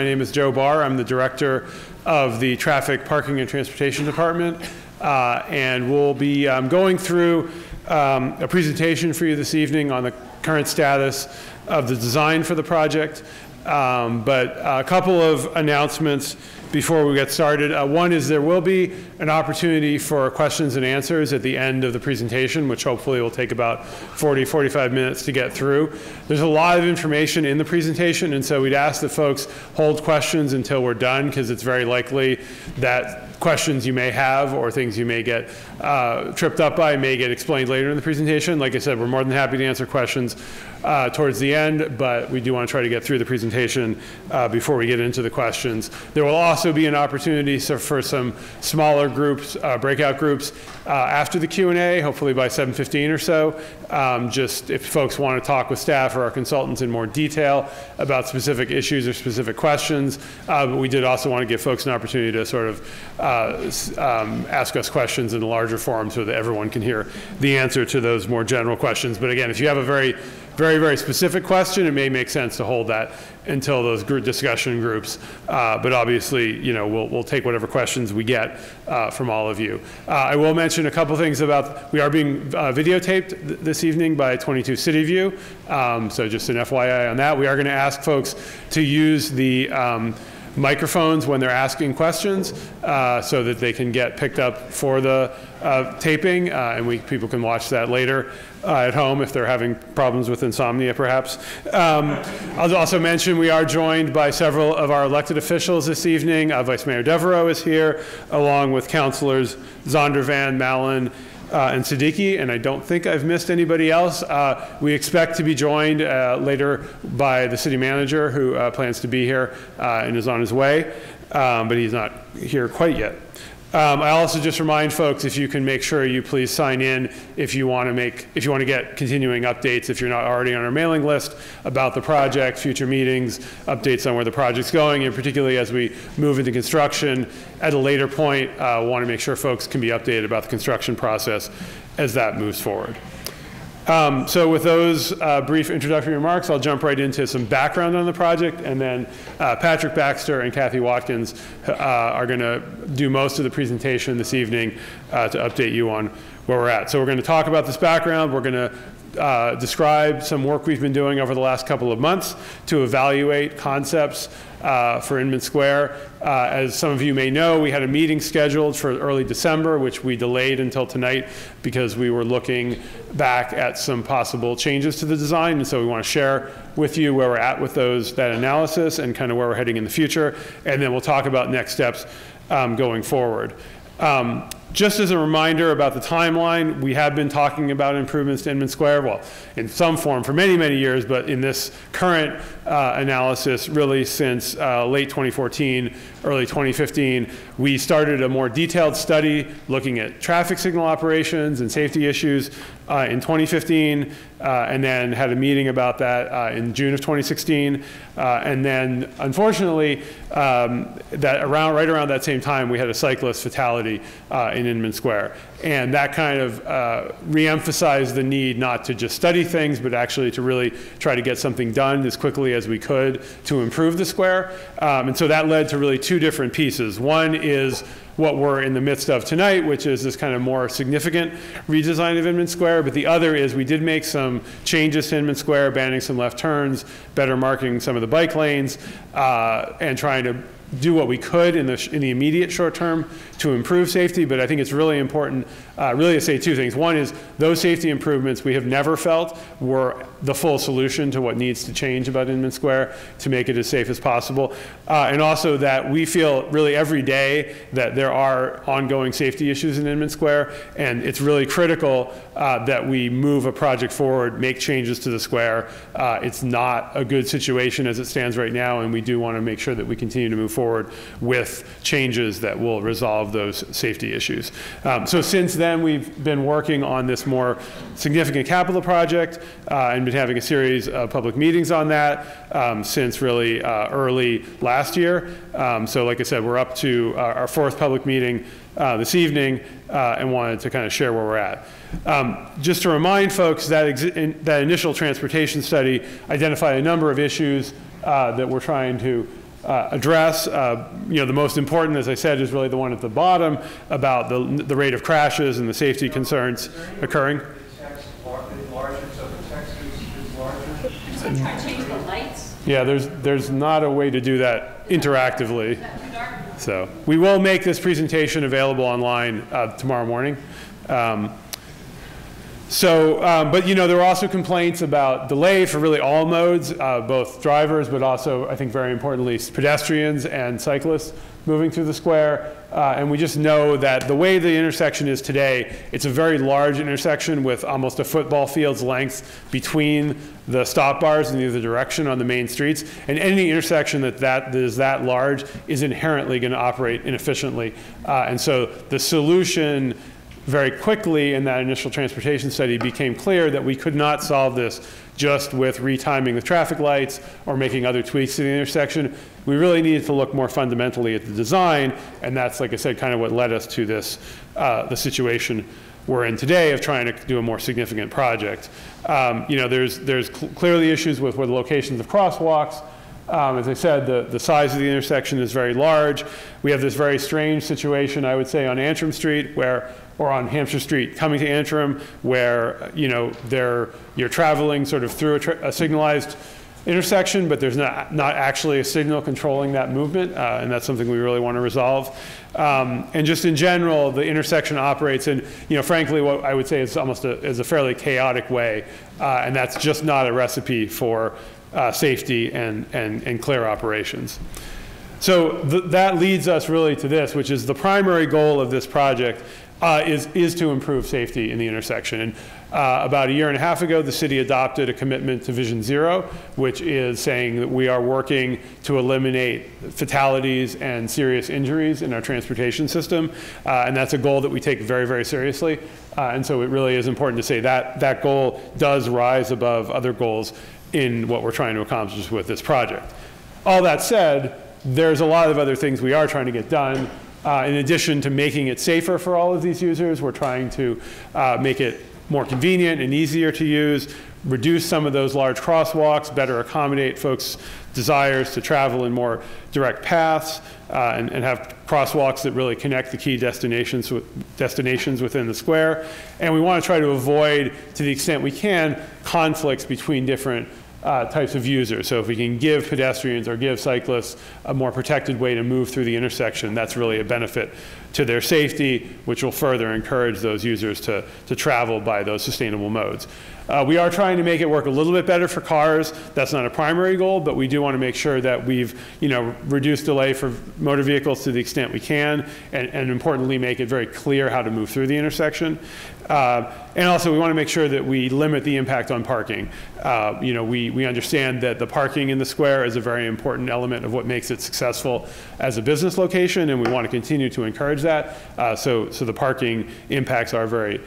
My name is Joe Barr. I'm the director of the Traffic, Parking, and Transportation Department. Uh, and we'll be um, going through um, a presentation for you this evening on the current status of the design for the project. Um, but a couple of announcements before we get started. Uh, one is there will be an opportunity for questions and answers at the end of the presentation, which hopefully will take about 40, 45 minutes to get through. There's a lot of information in the presentation, and so we'd ask that folks hold questions until we're done, because it's very likely that questions you may have or things you may get uh, tripped up by may get explained later in the presentation. Like I said, we're more than happy to answer questions uh, towards the end, but we do want to try to get through the presentation uh, before we get into the questions. There will also be an opportunity so for some smaller groups, uh, breakout groups, uh, after the Q&A, hopefully by 7.15 or so. Um, just if folks want to talk with staff or our consultants in more detail about specific issues or specific questions. Uh, but we did also want to give folks an opportunity to sort of uh, um, ask us questions in a larger forum so that everyone can hear the answer to those more general questions. But again, if you have a very very, very specific question, it may make sense to hold that until those group discussion groups. Uh, but obviously, you know, we'll, we'll take whatever questions we get uh, from all of you. Uh, I will mention a couple things about, we are being uh, videotaped th this evening by 22 City View. Um, so just an FYI on that. We are going to ask folks to use the um, microphones when they're asking questions uh, so that they can get picked up for the uh, taping uh, and we, people can watch that later uh, at home if they're having problems with insomnia perhaps. Um, I'll also mention we are joined by several of our elected officials this evening. Uh, Vice Mayor Devereux is here along with councilors Zondervan, Mallon, uh, and Siddiqui, and I don't think I've missed anybody else. Uh, we expect to be joined uh, later by the city manager who uh, plans to be here uh, and is on his way, um, but he's not here quite yet. Um, I also just remind folks if you can make sure you please sign in if you want to make if you want to get continuing updates if you're not already on our mailing list about the project, future meetings, updates on where the project's going, and particularly as we move into construction at a later point, uh, want to make sure folks can be updated about the construction process as that moves forward. Um, so with those uh, brief introductory remarks, I'll jump right into some background on the project, and then uh, Patrick Baxter and Kathy Watkins uh, are going to do most of the presentation this evening uh, to update you on where we're at. So we're going to talk about this background. We're going to uh, describe some work we've been doing over the last couple of months to evaluate concepts uh, for Inman Square. Uh, as some of you may know, we had a meeting scheduled for early December, which we delayed until tonight because we were looking back at some possible changes to the design. And so we want to share with you where we're at with those that analysis and kind of where we're heading in the future. And then we'll talk about next steps um, going forward. Um, just as a reminder about the timeline, we have been talking about improvements to Inman Square, well, in some form for many, many years, but in this current uh, analysis, really since uh, late 2014, early 2015, we started a more detailed study looking at traffic signal operations and safety issues uh, in 2015, uh, and then had a meeting about that uh, in June of 2016. Uh, and then, unfortunately, um, that around right around that same time, we had a cyclist fatality in Inman Square. And that kind of uh, reemphasized the need not to just study things, but actually to really try to get something done as quickly as we could to improve the square. Um, and so that led to really two different pieces. One is what we're in the midst of tonight, which is this kind of more significant redesign of Inman Square. But the other is we did make some changes to Inman Square, banning some left turns, better marking some of the bike lanes, uh, and trying to do what we could in the, in the immediate short term to improve safety, but I think it's really important, uh, really to say two things. One is those safety improvements we have never felt were the full solution to what needs to change about Inman Square to make it as safe as possible. Uh, and also that we feel really every day that there are ongoing safety issues in Inman Square, and it's really critical uh, that we move a project forward, make changes to the square. Uh, it's not a good situation as it stands right now, and we do want to make sure that we continue to move forward with changes that will resolve those safety issues. Um, so since then, we've been working on this more significant capital project uh, and been having a series of public meetings on that um, since really uh, early last year. Um, so like I said, we're up to our, our fourth public meeting uh, this evening uh, and wanted to kind of share where we're at. Um, just to remind folks that in, that initial transportation study identified a number of issues uh, that we're trying to uh, address. Uh, You know, the most important, as I said, is really the one at the bottom about the, the rate of crashes and the safety concerns occurring. The text lar- is larger, so the text is, is larger. Can we try to change the lights? Yeah, there's, there's not a way to do that interactively. Is that too dark? So we will make this presentation available online uh, tomorrow morning. Um, So, um, but you know, there were also complaints about delay for really all modes, uh, both drivers, but also, I think very importantly, pedestrians and cyclists moving through the square. Uh, And we just know that the way the intersection is today, it's a very large intersection with almost a football field's length between the stop bars in either direction on the main streets. And any intersection that, that is that large is inherently going to operate inefficiently. Uh, And so the solution very quickly in that initial transportation study became clear that we could not solve this just with retiming the traffic lights or making other tweaks to the intersection. We really needed to look more fundamentally at the design, and that's, like I said, kind of what led us to this, uh, the situation we're in today of trying to do a more significant project. Um, You know, there's, there's cl- clearly issues with the locations of crosswalks, um, As I said, the, the size of the intersection is very large. We have this very strange situation, I would say, on Antrim Street where, or on Hampshire Street, coming to Antrim, where, you know, you're traveling sort of through a, a signalized intersection, but there's not, not actually a signal controlling that movement, uh, and that's something we really want to resolve. Um, and just in general, the intersection operates in, you know, frankly, what I would say is almost a, is a fairly chaotic way, uh, and that's just not a recipe for uh, safety and, and, and clear operations. So th- that leads us really to this, which is the primary goal of this project uh, is, is to improve safety in the intersection. And uh, about a year and a half ago, the city adopted a commitment to Vision Zero, which is saying that we are working to eliminate fatalities and serious injuries in our transportation system. Uh, and that's a goal that we take very, very seriously. Uh, and so it really is important to say that that goal does rise above other goals in what we're trying to accomplish with this project. All that said, there's a lot of other things we are trying to get done. Uh, in addition to making it safer for all of these users, we're trying to uh, make it more convenient and easier to use, reduce some of those large crosswalks, better accommodate folks' desires to travel in more direct paths, uh, and, and have crosswalks that really connect the key destinations, with, destinations within the square. And we want to try to avoid, to the extent we can, conflicts between different uh, types of users. So if we can give pedestrians or give cyclists a more protected way to move through the intersection, that's really a benefit to their safety, which will further encourage those users to, to travel by those sustainable modes. Uh, we are trying to make it work a little bit better for cars. That's not a primary goal, but we do want to make sure that we've, you know, reduced delay for motor vehicles to the extent we can, and, and importantly, make it very clear how to move through the intersection. Uh, and also, we want to make sure that we limit the impact on parking. Uh, you know, we, we understand that the parking in the square is a very important element of what makes it successful as a business location, and we want to continue to encourage that. Uh, so, so the parking impacts are very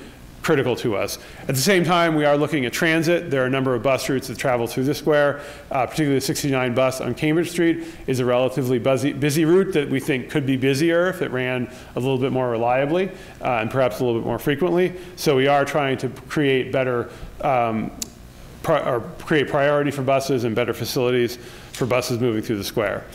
critical to us. At the same time, we are looking at transit. There are a number of bus routes that travel through the square, uh, particularly the 69 bus on Cambridge Street is a relatively busy, busy route that we think could be busier if it ran a little bit more reliably uh, and perhaps a little bit more frequently. So we are trying to create better um, or create priority for buses and better facilities for buses moving through the square.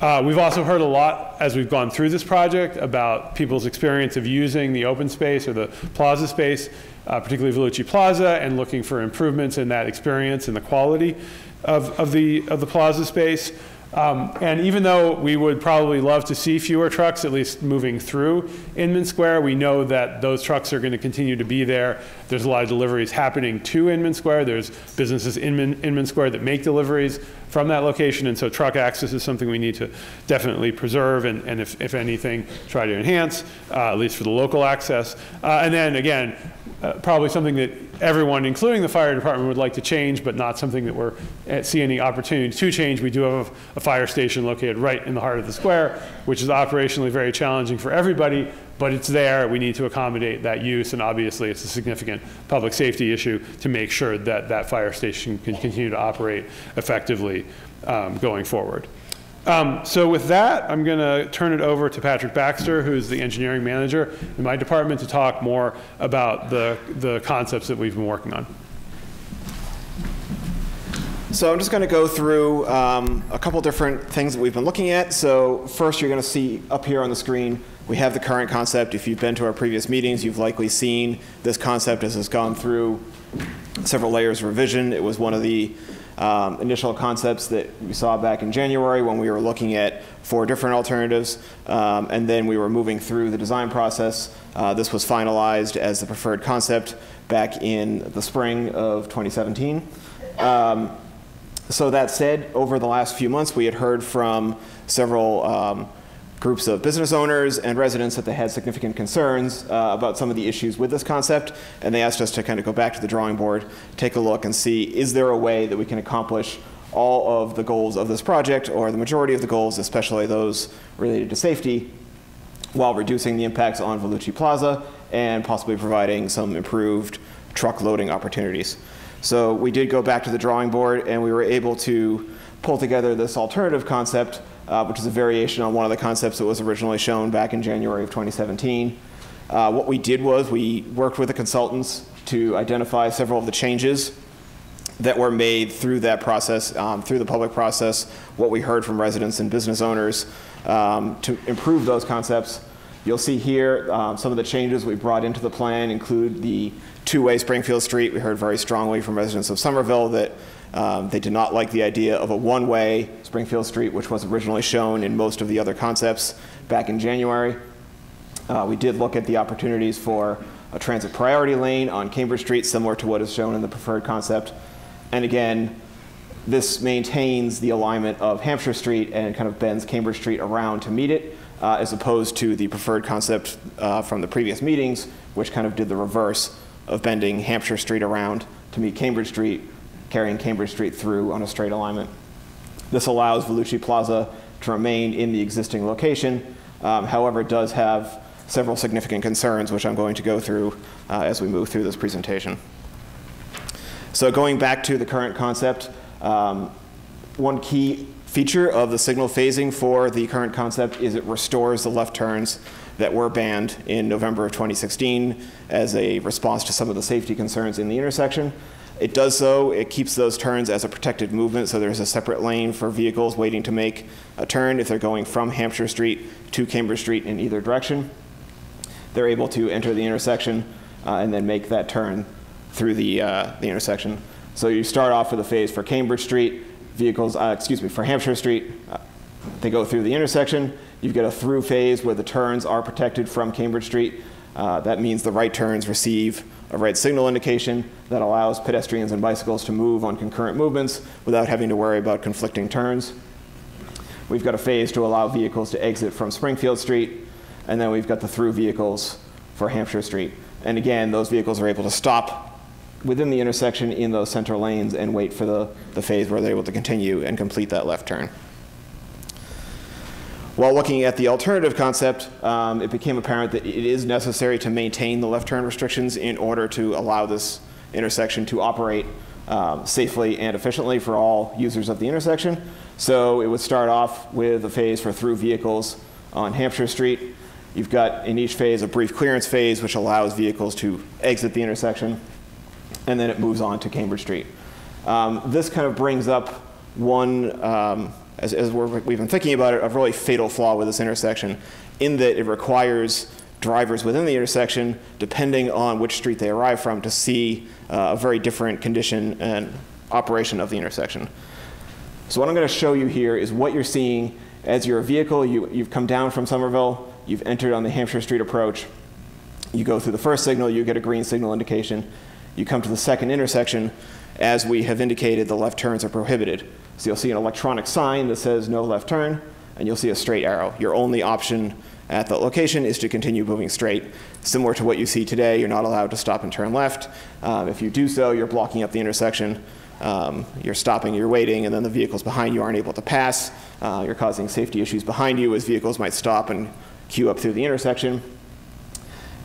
Uh, We've also heard a lot as we've gone through this project about people's experience of using the open space or the plaza space, uh, particularly Vellucci Plaza, and looking for improvements in that experience and the quality of, of the, of the plaza space. Um, And even though we would probably love to see fewer trucks, at least moving through Inman Square, we know that those trucks are going to continue to be there. There's a lot of deliveries happening to Inman Square. There's businesses in Inman, Inman Square that make deliveries from that location, and so truck access is something we need to definitely preserve and, and if, if anything, try to enhance, uh, at least for the local access. Uh, And then, again, uh, probably something that everyone, including the fire department, would like to change, but not something that we're, uh, see any opportunity to change. We do have a fire station located right in the heart of the square, which is operationally very challenging for everybody, but it's there. We need to accommodate that use, and obviously, it's a significant public safety issue to make sure that that fire station can continue to operate effectively um, going forward. Um, So with that, I'm going to turn it over to Patrick Baxter, who's the engineering manager in my department, to talk more about the, the concepts that we've been working on. So I'm just going to go through um, a couple different things that we've been looking at. So first, you're going to see up here on the screen, we have the current concept. If you've been to our previous meetings, you've likely seen this concept as it's gone through several layers of revision. It was one of the um, initial concepts that we saw back in January when we were looking at four different alternatives, um, and then we were moving through the design process. Uh, this was finalized as the preferred concept back in the spring of 2017. Um, so that said, over the last few months, we had heard from several um, groups of business owners and residents that they had significant concerns uh, about some of the issues with this concept, and they asked us to kind of go back to the drawing board, take a look, and see is there a way that we can accomplish all of the goals of this project, or the majority of the goals, especially those related to safety, while reducing the impacts on Vellucci Plaza and possibly providing some improved truck loading opportunities. So we did go back to the drawing board and we were able to pull together this alternative concept, uh, which is a variation on one of the concepts that was originally shown back in January of 2017. Uh, what we did was we worked with the consultants to identify several of the changes that were made through that process, um, through the public process, what we heard from residents and business owners um, to improve those concepts. You'll see here um, some of the changes we brought into the plan include the two-way Springfield Street. We heard very strongly from residents of Somerville that um, they did not like the idea of a one-way Springfield Street, which was originally shown in most of the other concepts back in January. Uh, we did look at the opportunities for a transit priority lane on Cambridge Street, similar to what is shown in the preferred concept. And again, this maintains the alignment of Hampshire Street and kind of bends Cambridge Street around to meet it, uh, as opposed to the preferred concept uh, from the previous meetings, which kind of did the reverse of bending Hampshire Street around to meet Cambridge Street, carrying Cambridge Street through on a straight alignment. This allows Vellucci Plaza to remain in the existing location. Um, however, it does have several significant concerns, which I'm going to go through uh, as we move through this presentation. So going back to the current concept, um, one key feature of the signal phasing for the current concept is it restores the left turns that were banned in November of 2016 as a response to some of the safety concerns in the intersection. It does so, it keeps those turns as a protected movement, so there's a separate lane for vehicles waiting to make a turn if they're going from Hampshire Street to Cambridge Street in either direction. They're able to enter the intersection uh, and then make that turn through the, uh, the intersection. So you start off with a phase for Cambridge Street, vehicles, uh, excuse me, for Hampshire Street, uh, they go through the intersection. You've got a through phase where the turns are protected from Cambridge Street. Uh, that means the right turns receive a red signal indication that allows pedestrians and bicycles to move on concurrent movements without having to worry about conflicting turns. We've got a phase to allow vehicles to exit from Springfield Street, and then we've got the through vehicles for Hampshire Street. And again, those vehicles are able to stop within the intersection in those center lanes and wait for the, the phase where they're able to continue and complete that left turn. While looking at the alternative concept, um, it became apparent that it is necessary to maintain the left turn restrictions in order to allow this intersection to operate um, safely and efficiently for all users of the intersection. So it would start off with a phase for through vehicles on Hampshire Street. You've got in each phase a brief clearance phase, which allows vehicles to exit the intersection, and then it moves on to Cambridge Street. Um, this kind of brings up one um, as, as we have been thinking about it, a really fatal flaw with this intersection in that it requires drivers within the intersection, depending on which street they arrive from, to see uh, a very different condition and operation of the intersection. So what I'm going to show you here is what you're seeing as your vehicle, you, you've come down from Somerville, you've entered on the Hampshire Street approach, you go through the first signal, you get a green signal indication, you come to the second intersection, as we have indicated, the left turns are prohibited. So you'll see an electronic sign that says no left turn, and you'll see a straight arrow. Your only option at the location is to continue moving straight. Similar to what you see today, you're not allowed to stop and turn left. Um, if you do so, you're blocking up the intersection. Um, you're stopping, you're waiting, and then the vehicles behind you aren't able to pass. Uh, you're causing safety issues behind you as vehicles might stop and queue up through the intersection.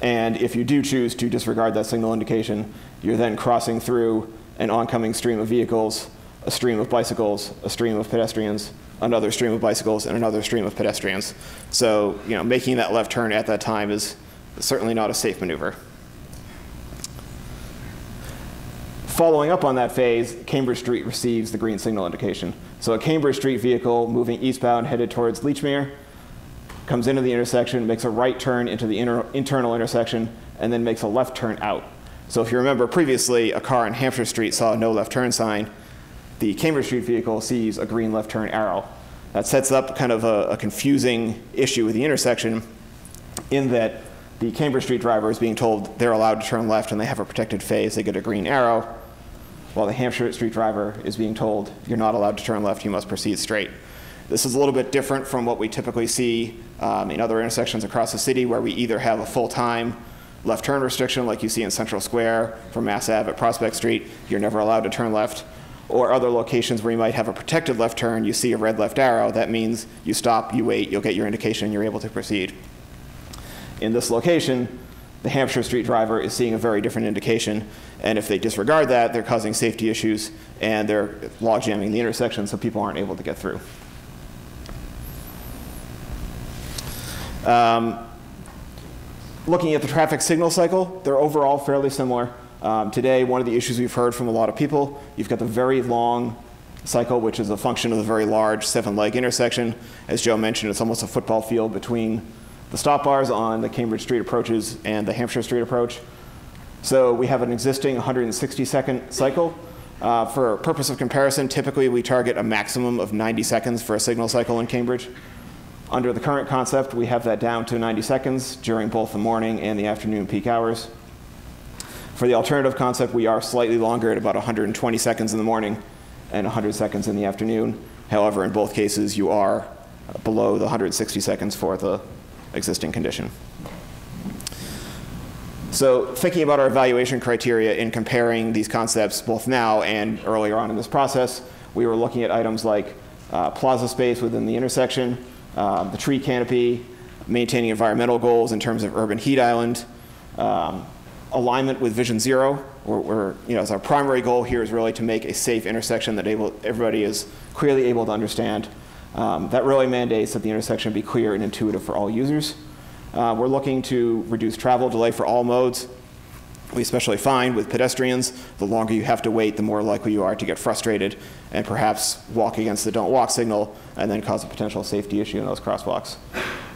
And if you do choose to disregard that signal indication, you're then crossing through an oncoming stream of vehicles a stream of bicycles, a stream of pedestrians, another stream of bicycles, and another stream of pedestrians. So, you know, making that left turn at that time is certainly not a safe maneuver. Following up on that phase, Cambridge Street receives the green signal indication. So a Cambridge Street vehicle moving eastbound headed towards Lechmere comes into the intersection, makes a right turn into the inter- internal intersection, and then makes a left turn out. So if you remember previously, a car on Hampshire Street saw a no left turn sign. The Cambridge Street vehicle sees a green left turn arrow. That sets up kind of a, a confusing issue with the intersection in that the Cambridge Street driver is being told they're allowed to turn left and they have a protected phase, they get a green arrow, while the Hampshire Street driver is being told you're not allowed to turn left, you must proceed straight. This is a little bit different from what we typically see um, in other intersections across the city where we either have a full-time left turn restriction like you see in Central Square from Mass Ave at Prospect Street, you're never allowed to turn left, or other locations where you might have a protected left turn, you see a red left arrow, that means you stop, you wait, you'll get your indication, and you're able to proceed. In this location, the Hampshire Street driver is seeing a very different indication, and if they disregard that, they're causing safety issues and they're log jamming the intersection so people aren't able to get through. Um, looking at the traffic signal cycle, they're overall fairly similar. Um, today, one of the issues we've heard from a lot of people, you've got the very long cycle, which is a function of the very large seven-leg intersection. As Joe mentioned, it's almost a football field between the stop bars on the Cambridge Street approaches and the Hampshire Street approach. So we have an existing 160-second cycle. Uh, for purpose of comparison, typically we target a maximum of 90 seconds for a signal cycle in Cambridge. Under the current concept, we have that down to 90 seconds during both the morning and the afternoon peak hours. For the alternative concept, we are slightly longer at about 120 seconds in the morning and 100 seconds in the afternoon. However, in both cases, you are below the 160 seconds for the existing condition. So thinking about our evaluation criteria in comparing these concepts both now and earlier on in this process, we were looking at items like uh, plaza space within the intersection, uh, the tree canopy, maintaining environmental goals in terms of urban heat island, um, alignment with Vision Zero, where, where, you know, as our primary goal here is really to make a safe intersection that able, everybody is clearly able to understand. Um, that really mandates that the intersection be clear and intuitive for all users. Uh, we're looking to reduce travel delay for all modes. We especially find with pedestrians, the longer you have to wait, the more likely you are to get frustrated and perhaps walk against the don't walk signal and then cause a potential safety issue in those crosswalks.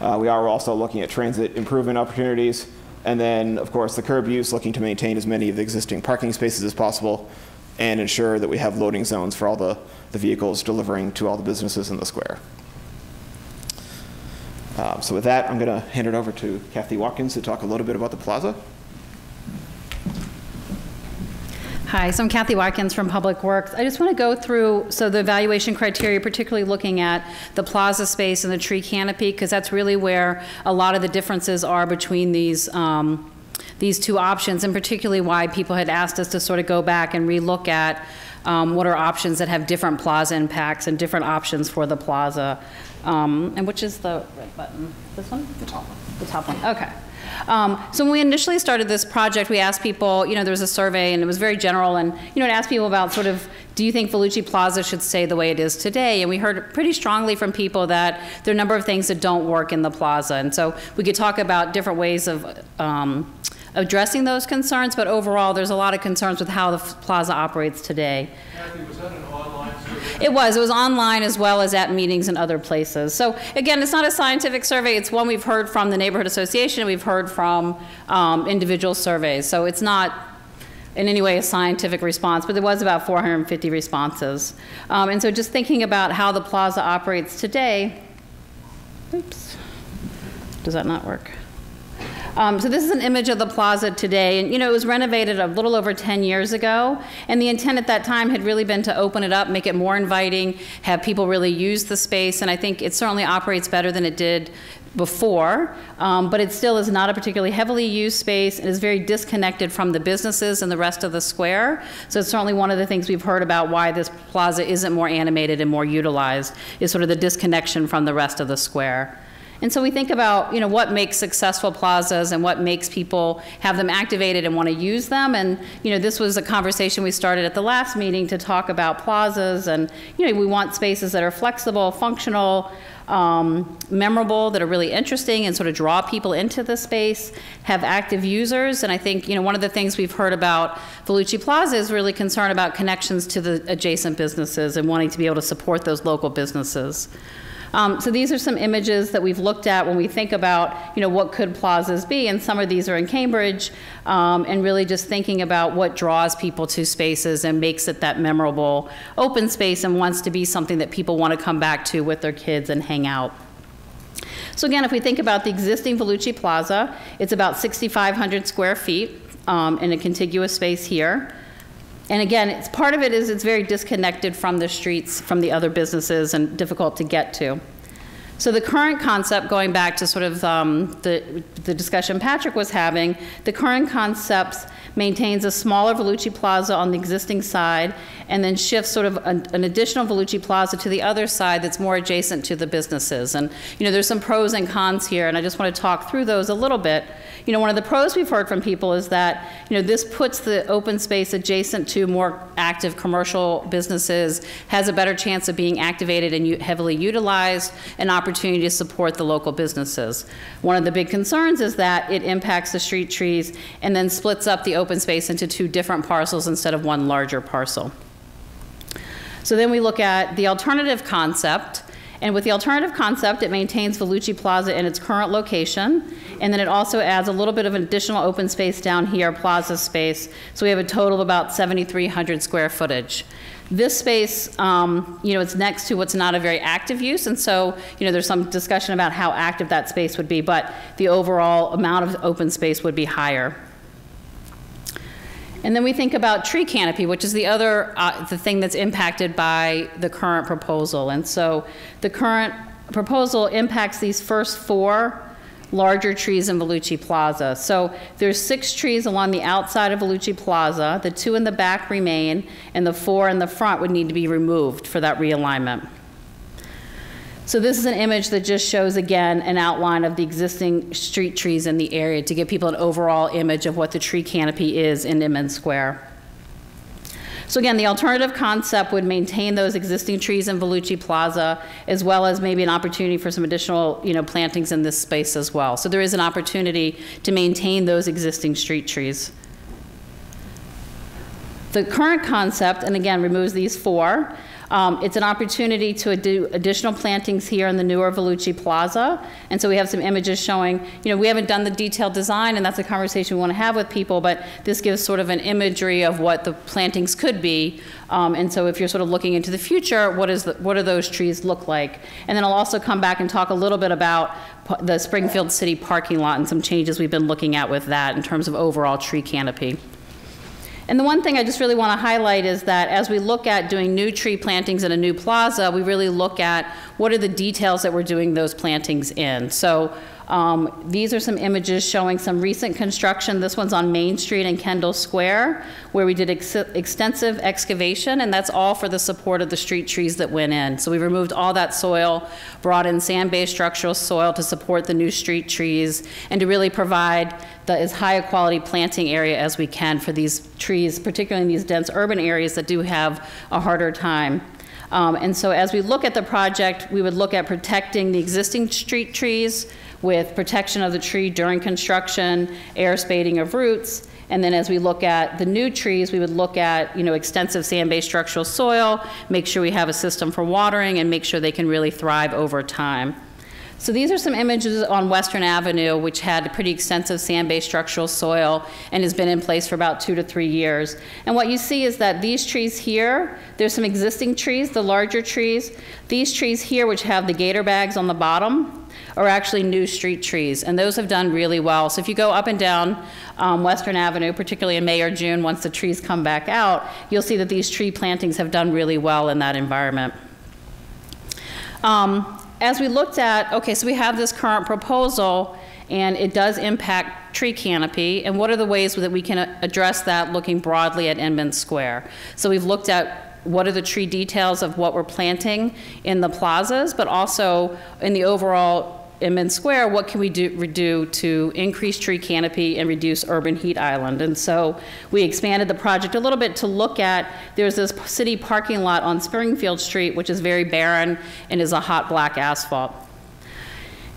Uh, we are also looking at transit improvement opportunities. And then, of course, the curb use, looking to maintain as many of the existing parking spaces as possible and ensure that we have loading zones for all the, the vehicles delivering to all the businesses in the square. Uh, so with that, I'm going to hand it over to Kathy Watkins to talk a little bit about the plaza. Hi, so I'm Kathy Watkins from Public Works. I just want to go through, so the evaluation criteria, particularly looking at the plaza space and the tree canopy, because that's really where a lot of the differences are between these, um, these two options, and particularly why people had asked us to sort of go back and relook at um, what are options that have different plaza impacts and different options for the plaza. Um, and which is the red button? This one? The top one. The top one, okay. Um, so when we initially started this project, we asked people, you know, there was a survey and it was very general and, you know, it asked people about sort of, do you think Vellucci Plaza should stay the way it is today? And we heard pretty strongly from people that there are a number of things that don't work in the plaza. And so we could talk about different ways of um, addressing those concerns, but overall, there's a lot of concerns with how the plaza operates today. Kathy, was that an online survey? It was. It was online as well as at meetings and other places. So again, it's not a scientific survey. It's one we've heard from the neighborhood association. We've heard from um, individual surveys. So it's not in any way a scientific response, but there was about 450 responses. Um, and so just thinking about how the plaza operates today, oops, does that not work? Um, so this is an image of the plaza today, and you know it was renovated a little over 10 years ago, and the intent at that time had really been to open it up, make it more inviting, have people really use the space, and I think it certainly operates better than it did before, um, but it still is not a particularly heavily used space and is very disconnected from the businesses and the rest of the square. So it's certainly one of the things we've heard about why this plaza isn't more animated and more utilized is sort of the disconnection from the rest of the square. And so we think about, you know, what makes successful plazas and what makes people have them activated and want to use them. And, you know, this was a conversation we started at the last meeting to talk about plazas. And, you know, we want spaces that are flexible, functional, um, memorable, that are really interesting and sort of draw people into the space, have active users. And I think, you know, one of the things we've heard about Vellucci Plaza is really concerned about connections to the adjacent businesses and wanting to be able to support those local businesses. Um, so these are some images that we've looked at when we think about, you know, what could plazas be, and some of these are in Cambridge, um, and really just thinking about what draws people to spaces and makes it that memorable open space and wants to be something that people want to come back to with their kids and hang out. So again, if we think about the existing Vellucci Plaza, it's about 6,500 square feet um, in a contiguous space here. And again, it's, part of it is it's very disconnected from the streets, from the other businesses, and difficult to get to. So the current concept, going back to sort of um, the, the discussion Patrick was having, the current concept maintains a smaller Vellucci Plaza on the existing side and then shifts sort of an, an, additional Vellucci Plaza to the other side that's more adjacent to the businesses. And, you know, there's some pros and cons here, and I just want to talk through those a little bit you know, one of the pros we've heard from people is that, you know, this puts the open space adjacent to more active commercial businesses, has a better chance of being activated and heavily utilized, an opportunity to support the local businesses. One of the big concerns is that it impacts the street trees and then splits up the open space into two different parcels instead of one larger parcel. So then we look at the alternative concept, and with the alternative concept, it maintains Vellucci Plaza in its current location, and then it also adds a little bit of additional open space down here, plaza space. So we have a total of about 7,300 square footage. This space, um, you know, it's next to what's not a very active use, and so, you know, there's some discussion about how active that space would be, but the overall amount of open space would be higher. And then we think about tree canopy, which is the other uh, the thing that's impacted by the current proposal. And so the current proposal impacts these first four larger trees in Vellucci Plaza. So there's six trees along the outside of Vellucci Plaza. The two in the back remain, and the four in the front would need to be removed for that realignment. So this is an image that just shows again an outline of the existing street trees in the area to give people an overall image of what the tree canopy is in Inman Square. So again, the alternative concept would maintain those existing trees in Vellucci Plaza, as well as maybe an opportunity for some additional, you know, plantings in this space as well. So there is an opportunity to maintain those existing street trees. The current concept, and again, removes these four, um, it's an opportunity to do additional plantings here in the newer Vellucci Plaza. And so we have some images showing, you know, we haven't done the detailed design, and that's a conversation we want to have with people, but this gives sort of an imagery of what the plantings could be. Um, and so if you're sort of looking into the future, what, is the, what do those trees look like? And then I'll also come back and talk a little bit about the Springfield City parking lot and some changes we've been looking at with that in terms of overall tree canopy. And the one thing I just really want to highlight is that as we look at doing new tree plantings in a new plaza, we really look at what are the details that we're doing those plantings in. So um, these are some images showing some recent construction. This one's on Main Street in Kendall Square, where we did ex extensive excavation, and that's all for the support of the street trees that went in. So we removed all that soil, brought in sand-based structural soil to support the new street trees, and to really provide the, as high a quality planting area as we can for these trees, particularly in these dense urban areas that do have a harder time. Um, and so as we look at the project, we would look at protecting the existing street trees, with protection of the tree during construction, air spading of roots, and then as we look at the new trees, we would look at, you know, extensive sand-based structural soil, make sure we have a system for watering, and make sure they can really thrive over time. So these are some images on Western Avenue, which had pretty extensive sand-based structural soil and has been in place for about two to three years. And what you see is that these trees here, there's some existing trees, the larger trees. These trees here, which have the gator bags on the bottom, are actually new street trees, and those have done really well. So if you go up and down um, Western Avenue, particularly in May or June, once the trees come back out, you'll see that these tree plantings have done really well in that environment. Um, as we looked at, okay, so we have this current proposal, and it does impact tree canopy, and what are the ways that we can address that looking broadly at Inman Square? So we've looked at what are the tree details of what we're planting in the plazas, but also in the overall Inman Square, what can we do, do to increase tree canopy and reduce urban heat island? And so we expanded the project a little bit to look at, there's this city parking lot on Springfield Street, which is very barren and is a hot black asphalt.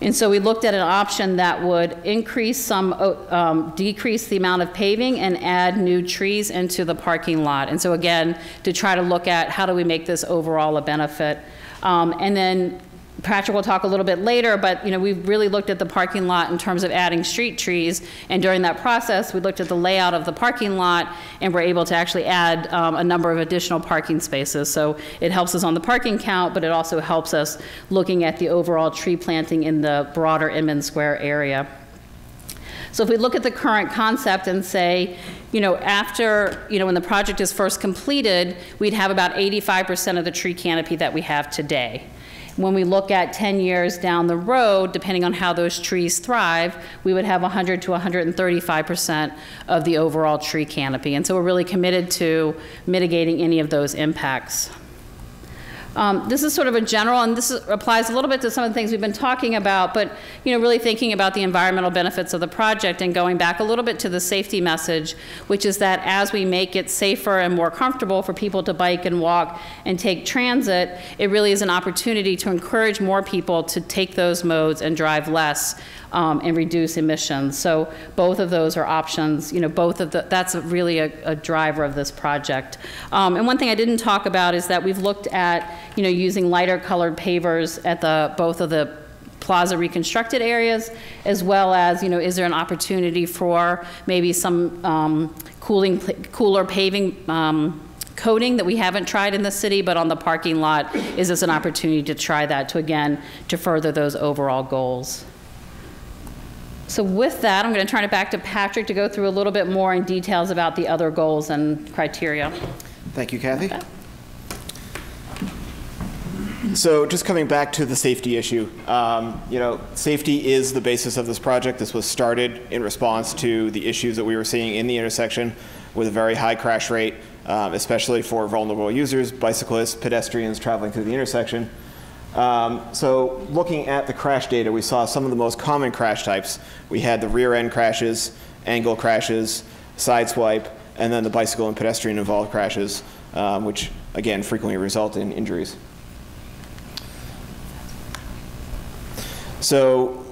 And so we looked at an option that would increase some, uh, um, decrease the amount of paving and add new trees into the parking lot. And so again, to try to look at how do we make this overall a benefit. Um, And then Patrick will talk a little bit later, but, you know, we've really looked at the parking lot in terms of adding street trees. And during that process, we looked at the layout of the parking lot and were able to actually add um, a number of additional parking spaces. So it helps us on the parking count, but it also helps us looking at the overall tree planting in the broader Inman Square area. So if we look at the current concept and say, you know, after, you know, when the project is first completed, we'd have about 85% of the tree canopy that we have today. When we look at 10 years down the road, depending on how those trees thrive, we would have 100 to 135% of the overall tree canopy. And so we're really committed to mitigating any of those impacts. Um, This is sort of a general, and this is- applies a little bit to some of the things we've been talking about, but, you know, really thinking about the environmental benefits of the project and going back a little bit to the safety message, which is that as we make it safer and more comfortable for people to bike and walk and take transit, it really is an opportunity to encourage more people to take those modes and drive less um, and reduce emissions. So both of those are options, you know, both of the, that's really a, a driver of this project. Um, and one thing I didn't talk about is that we've looked at, you know, using lighter colored pavers at the, both of the plaza reconstructed areas, as well as, you know, is there an opportunity for maybe some um, cooling, cooler paving um, coating that we haven't tried in the city, but on the parking lot, is this an opportunity to try that to, again, to further those overall goals? So with that, I'm going to turn it back to Patrick to go through a little bit more in details about the other goals and criteria. Thank you, Kathy. So just coming back to the safety issue, um, you know, safety is the basis of this project. This was started in response to the issues that we were seeing in the intersection with a very high crash rate, um, especially for vulnerable users, bicyclists, pedestrians traveling through the intersection. Um, so looking at the crash data, we saw some of the most common crash types. We had the rear end crashes, angle crashes, sideswipe, and then the bicycle and pedestrian involved crashes, um, which again frequently result in injuries. So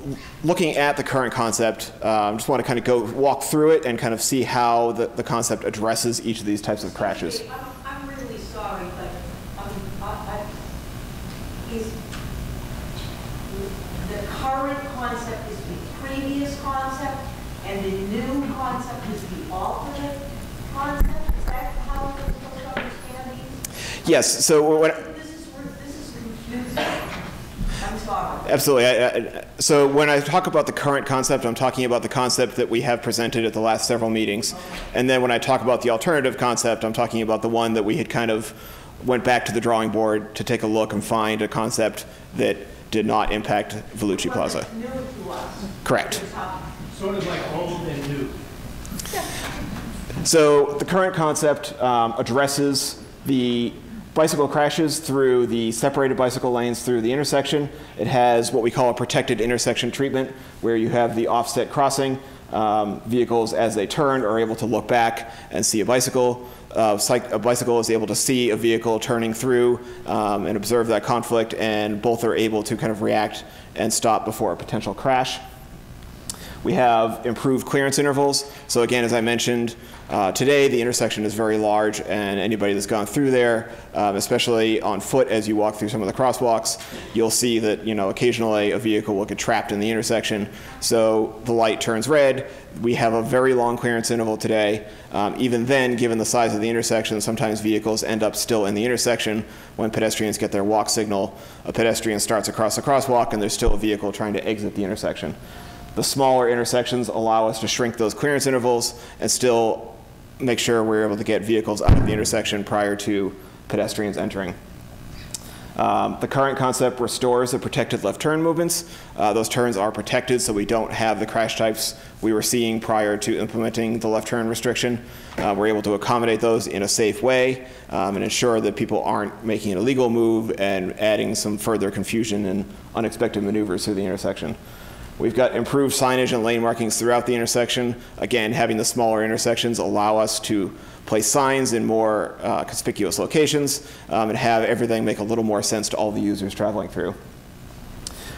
looking at the current concept, um, just want to kind of go walk through it and kind of see how the, the concept addresses each of these types of crashes. I'm, I'm really sorry, but, um, I, I, is, the current concept is the previous concept, and the new concept is the alternate concept? Is that how I'm supposed to understand these? Yes, so what, This is, this is confusing. I'm sorry. Absolutely. I- I- So when I talk about the current concept, I'm talking about the concept that we have presented at the last several meetings. And then when I talk about the alternative concept, I'm talking about the one that we had kind of went back to the drawing board to take a look and find a concept that did not impact Vellucci Plaza. New to us. Correct. Sort of like old and new. So the current concept um, addresses the bicycle crashes through the separated bicycle lanes through the intersection. It has what we call a protected intersection treatment, where you have the offset crossing. Um, vehicles, as they turn, are able to look back and see a bicycle. Uh, a bicycle is able to see a vehicle turning through um, and observe that conflict, and both are able to kind of react and stop before a potential crash. We have improved clearance intervals. So again, as I mentioned, uh, today the intersection is very large, and anybody that's gone through there, um, especially on foot as you walk through some of the crosswalks, you'll see that you know occasionally a vehicle will get trapped in the intersection. So the light turns red. We have a very long clearance interval today. Um, even then, given the size of the intersection, sometimes vehicles end up still in the intersection when pedestrians get their walk signal. A pedestrian starts across the crosswalk, and there's still a vehicle trying to exit the intersection. The smaller intersections allow us to shrink those clearance intervals and still make sure we're able to get vehicles out of the intersection prior to pedestrians entering. Um, The current concept restores the protected left turn movements. Uh, Those turns are protected, so we don't have the crash types we were seeing prior to implementing the left turn restriction. Uh, We're able to accommodate those in a safe way um, and ensure that people aren't making an illegal move and adding some further confusion and unexpected maneuvers through the intersection. We've got improved signage and lane markings throughout the intersection. Again, having the smaller intersections allow us to place signs in more uh, conspicuous locations um, and have everything make a little more sense to all the users traveling through.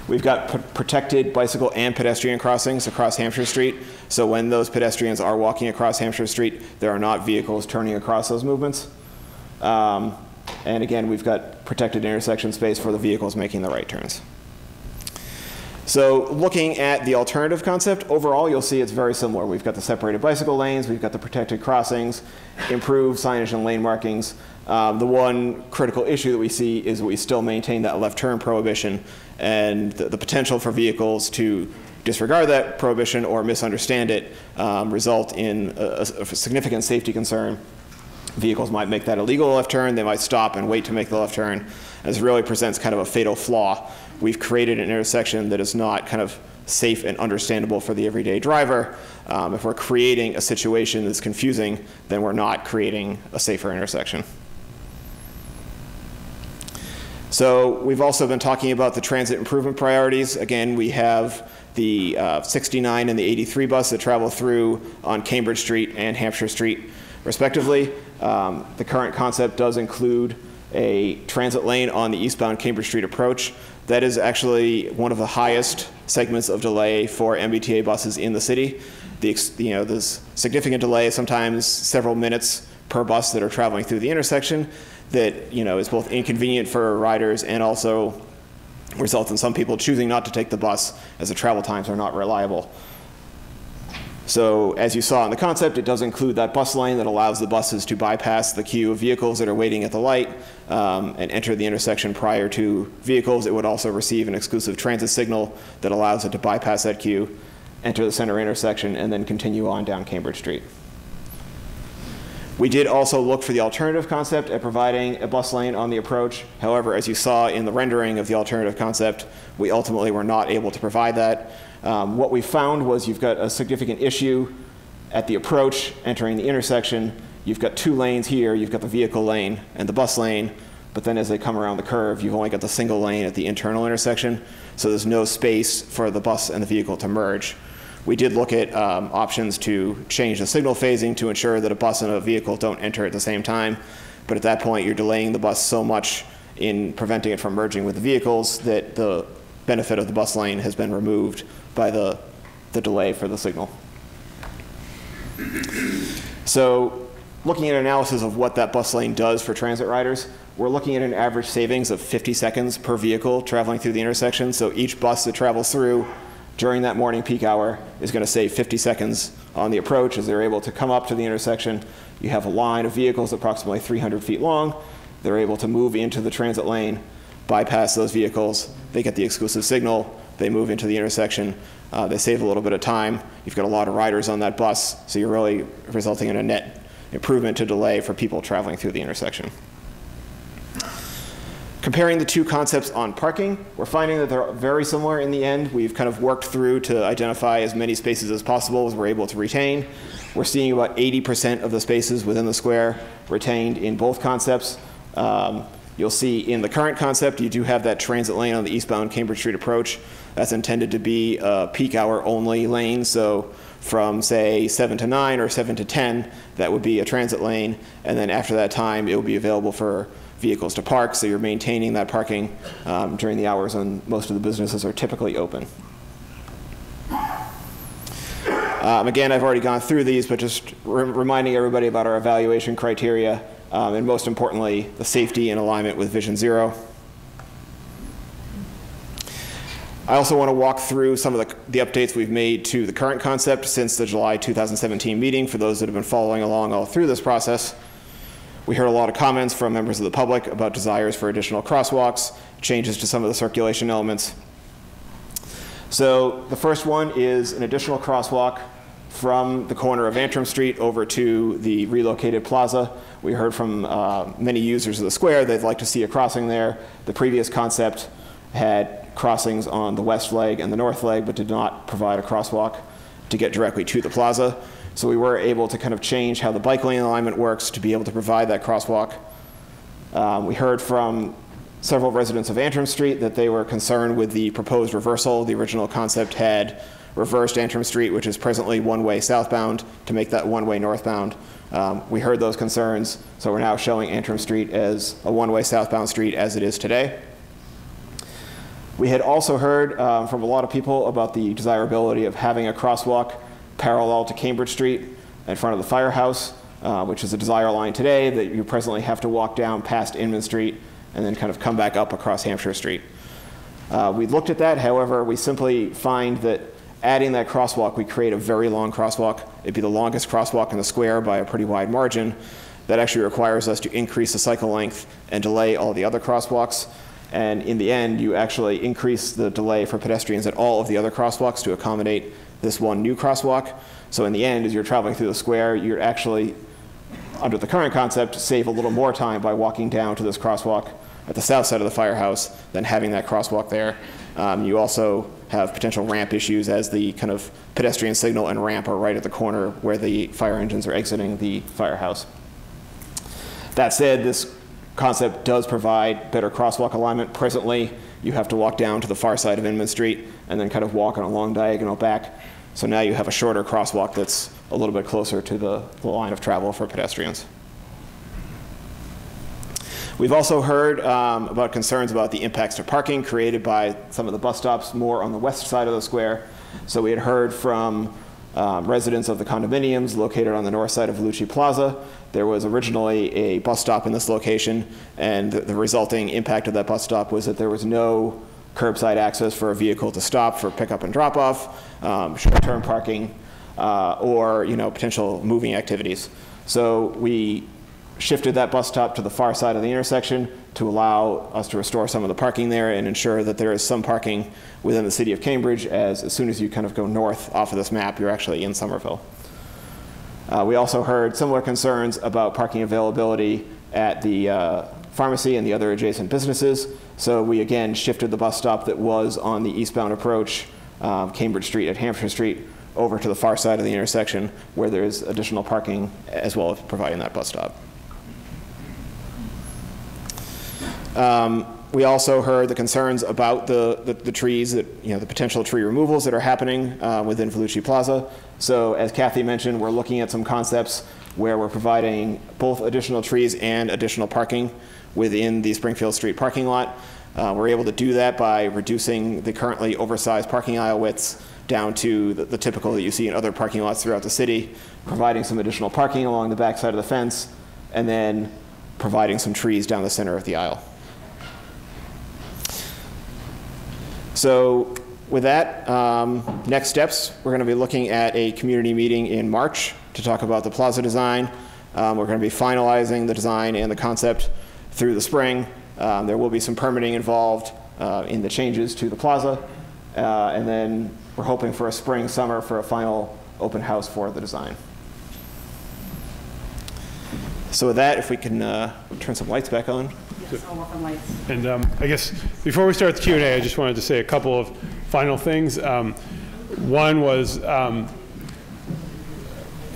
We've got protected bicycle and pedestrian crossings across Hampshire Street. So when those pedestrians are walking across Hampshire Street, there are not vehicles turning across those movements. Um, and again, we've got protected intersection space for the vehicles making the right turns. So looking at the alternative concept, overall, you'll see it's very similar. We've got the separated bicycle lanes, we've got the protected crossings, improved signage and lane markings. Um, the one critical issue that we see is we still maintain that left turn prohibition and the, the potential for vehicles to disregard that prohibition or misunderstand it um, result in a, a significant safety concern vehicles might make that illegal left turn, they might stop and wait to make the left turn. This really presents kind of a fatal flaw. We've created an intersection that is not kind of safe and understandable for the everyday driver. Um, if we're creating a situation that's confusing, then we're not creating a safer intersection. So we've also been talking about the transit improvement priorities. Again, we have the uh, 69 and the 83 bus that travel through on Cambridge Street and Hampshire Street, respectively. Um, the current concept does include a transit lane on the eastbound Cambridge Street approach. That is actually one of the highest segments of delay for MBTA buses in the city. The, you know, there's significant delay, sometimes several minutes per bus that are traveling through the intersection that, you know, is both inconvenient for riders and also results in some people choosing not to take the bus as the travel times are not reliable. So as you saw in the concept, it does include that bus lane that allows the buses to bypass the queue of vehicles that are waiting at the light um, and enter the intersection prior to vehicles. It would also receive an exclusive transit signal that allows it to bypass that queue, enter the center intersection, and then continue on down Cambridge Street. We did also look for the alternative concept at providing a bus lane on the approach. However, as you saw in the rendering of the alternative concept, we ultimately were not able to provide that. Um, what we found was you've got a significant issue at the approach entering the intersection. You've got two lanes here. You've got the vehicle lane and the bus lane. But then as they come around the curve, you've only got the single lane at the internal intersection. So there's no space for the bus and the vehicle to merge. We did look at um, options to change the signal phasing to ensure that a bus and a vehicle don't enter at the same time. But at that point, you're delaying the bus so much in preventing it from merging with the vehicles that the benefit of the bus lane has been removed by the, the delay for the signal. So looking at analysis of what that bus lane does for transit riders, we're looking at an average savings of 50 seconds per vehicle traveling through the intersection. So each bus that travels through during that morning peak hour is going to save 50 seconds on the approach as they're able to come up to the intersection. You have a line of vehicles approximately 300 feet long. They're able to move into the transit lane, bypass those vehicles. They get the exclusive signal. They move into the intersection. Uh, they save a little bit of time. You've got a lot of riders on that bus, so you're really resulting in a net improvement to delay for people traveling through the intersection. Comparing the two concepts on parking, we're finding that they're very similar in the end. We've kind of worked through to identify as many spaces as possible as we're able to retain. We're seeing about 80% of the spaces within the square retained in both concepts. Um, you'll see in the current concept, you do have that transit lane on the eastbound Cambridge Street approach. That's intended to be a peak hour only lane. So from say 7 to 9 or 7 to 10, that would be a transit lane. And then after that time, it will be available for vehicles to park, so you're maintaining that parking um, during the hours when most of the businesses are typically open. Um, again, I've already gone through these, but just re reminding everybody about our evaluation criteria, um, and most importantly, the safety and alignment with Vision Zero. I also want to walk through some of the, the, updates we've made to the current concept since the July 2017 meeting for those that have been following along all through this process. We heard a lot of comments from members of the public about desires for additional crosswalks, changes to some of the circulation elements. So the first one is an additional crosswalk from the corner of Antrim Street over to the relocated plaza. We heard from uh, many users of the square, they'd like to see a crossing there. The previous concept had crossings on the west leg and the north leg, but did not provide a crosswalk to get directly to the plaza. So we were able to kind of change how the bike lane alignment works to be able to provide that crosswalk. Um, We heard from several residents of Antrim Street that they were concerned with the proposed reversal. The original concept had reversed Antrim Street, which is presently one-way southbound, to make that one-way northbound. Um, We heard those concerns, so we're now showing Antrim Street as a one-way southbound street as it is today. We had also heard um, from a lot of people about the desirability of having a crosswalk parallel to Cambridge Street in front of the firehouse, uh, which is a desire line today that you presently have to walk down past Inman Street and then kind of come back up across Hampshire Street. Uh, we looked at that, however, we simply find that adding that crosswalk, we create a very long crosswalk. It'd be the longest crosswalk in the square by a pretty wide margin. That actually requires us to increase the cycle length and delay all the other crosswalks. And in the end, you actually increase the delay for pedestrians at all of the other crosswalks to accommodate this one new crosswalk. So in the end, as you're traveling through the square, you're actually, under the current concept, save a little more time by walking down to this crosswalk at the south side of the firehouse than having that crosswalk there. Um, you also have potential ramp issues as the kind of pedestrian signal and ramp are right at the corner where the fire engines are exiting the firehouse. That said, this concept does provide better crosswalk alignment. Presently, you have to walk down to the far side of Inman Street and then kind of walk on a long diagonal back. So now you have a shorter crosswalk that's a little bit closer to the, the line of travel for pedestrians. We've also heard um, about concerns about the impacts to parking created by some of the bus stops more on the west side of the square. So we had heard from um, residents of the condominiums located on the north side of Lucci Plaza. There was originally a bus stop in this location, and the, the resulting impact of that bus stop was that there was no curbside access for a vehicle to stop for pickup and drop off, um, short-term parking, uh, or you know potential moving activities. So we shifted that bus stop to the far side of the intersection to allow us to restore some of the parking there and ensure that there is some parking within the city of Cambridge as, as soon as you kind of go north off of this map, you're actually in Somerville. Uh, we also heard similar concerns about parking availability at the uh, pharmacy and the other adjacent businesses. So we again shifted the bus stop that was on the eastbound approach, uh, Cambridge Street at Hampshire Street, over to the far side of the intersection where there is additional parking as well as providing that bus stop. Um, we also heard the concerns about the, the, the, trees that, you know, the potential tree removals that are happening uh, within Vellucci Plaza. So as Kathy mentioned, we're looking at some concepts where we're providing both additional trees and additional parking within the Springfield Street parking lot. Uh, we're able to do that by reducing the currently oversized parking aisle widths down to the, the typical that you see in other parking lots throughout the city, providing some additional parking along the backside of the fence, and then providing some trees down the center of the aisle. So with that, um, next steps, we're going to be looking at a community meeting in March to talk about the plaza design. Um, we're going to be finalizing the design and the concept through the spring. Um, there will be some permitting involved uh, in the changes to the plaza. Uh, and then we're hoping for a spring, summer for a final open house for the design. So with that, if we can uh, turn some lights back on. Yes, I'll work lights. And um, I guess before we start the Q&A, I just wanted to say a couple of final things. Um, One was, um,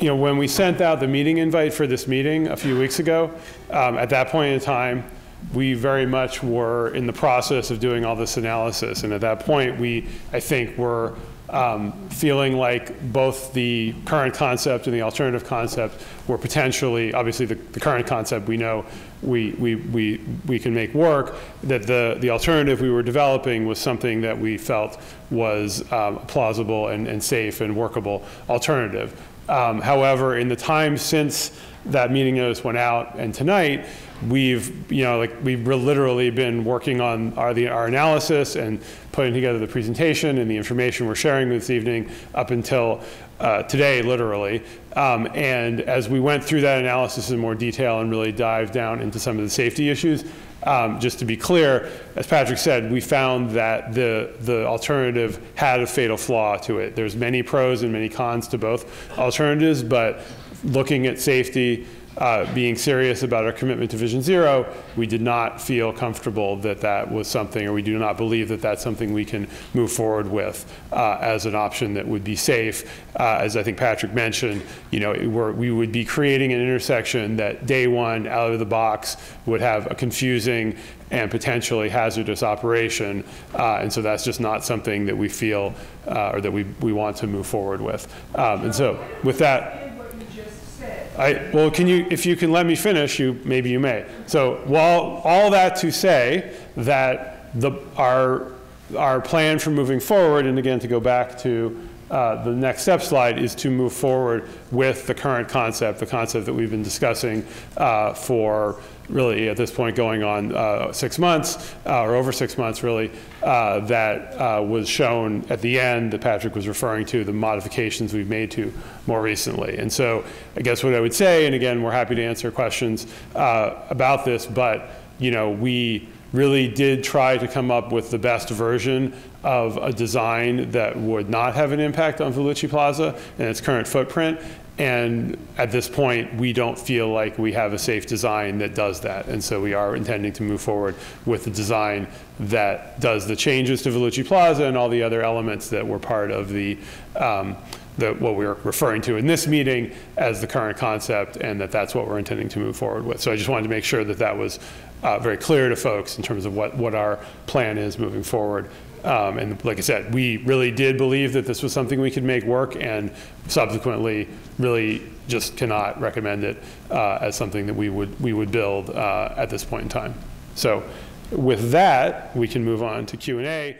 you know, when we sent out the meeting invite for this meeting a few weeks ago, um, at that point in time, we very much were in the process of doing all this analysis. And at that point, we, I think, were um, feeling like both the current concept and the alternative concept were potentially, obviously the, the current concept we know we, we, we, we can make work, that the, the alternative we were developing was something that we felt was um, plausible and, and safe and workable alternative. Um, however, in the time since that meeting notice went out and tonight, we've, you know, like we've literally been working on our, the, our analysis and putting together the presentation and the information we're sharing this evening up until uh, today, literally. Um, and as we went through that analysis in more detail and really dived down into some of the safety issues, Um, Just to be clear, as Patrick said, we found that the, the alternative had a fatal flaw to it. There's many pros and many cons to both alternatives, but looking at safety, uh, being serious about our commitment to Vision Zero, we did not feel comfortable that that was something, or we do not believe that that's something we can move forward with uh, as an option that would be safe. Uh, As I think Patrick mentioned, you know, we would be creating an intersection that day one, out of the box, would have a confusing and potentially hazardous operation. Uh, And so that's just not something that we feel, uh, or that we, we want to move forward with. Um, And so with that, what you just said. I, well, can you, if you can let me finish, you, maybe you may. So while, all that to say that the, our, our plan for moving forward, and again, to go back to uh, the next step slide, is to move forward with the current concept, the concept that we've been discussing uh, for really, at this point, going on uh, six months, uh, or over six months, really, uh, that was shown at the end, that Patrick was referring to, the modifications we've made to more recently. And so I guess what I would say, and again, we're happy to answer questions about this, but, you know, we really did try to come up with the best version of a design that would not have an impact on Vellucci Plaza and its current footprint. And at this point, we don't feel like we have a safe design that does that. And so we are intending to move forward with a design that does the changes to Vellucci Plaza and all the other elements that were part of the, um, the, what we're referring to in this meeting as the current concept, and that that's what we're intending to move forward with. So I just wanted to make sure that that was uh, very clear to folks in terms of what, what our plan is moving forward. Um, And like I said, we really did believe that this was something we could make work, and subsequently, really just cannot recommend it uh, as something that we would, we would build uh, at this point in time. So with that, we can move on to Q and A.